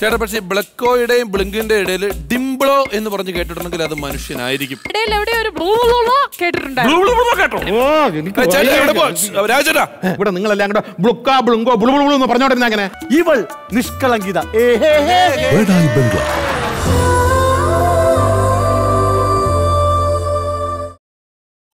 ചേട്ടാ പക്ഷേ ബ്ലക്കോയുടെയും ബ്ലിങ്കിന്റെ ഇടയിൽ ഡിംബ്ലോ എന്ന് പറഞ്ഞ് കേട്ടിട്ടുണ്ടെങ്കിൽ അത് മനുഷ്യനായിരിക്കും. ഓ എനിക്ക് ചേട്ടാ, രാജേട്ടാ. ഇവിടെ നിങ്ങളെല്ലാം കൂടെ ബ്ലുക്കാ ബ്ലുങ്കോ ബ്ലുബ്ലു എന്ന് പറഞ്ഞോണ്ടിരുന്ന അങ്ങനെ. ഇവൾ നിഷ്കളങ്കിത. ഏ ഹേ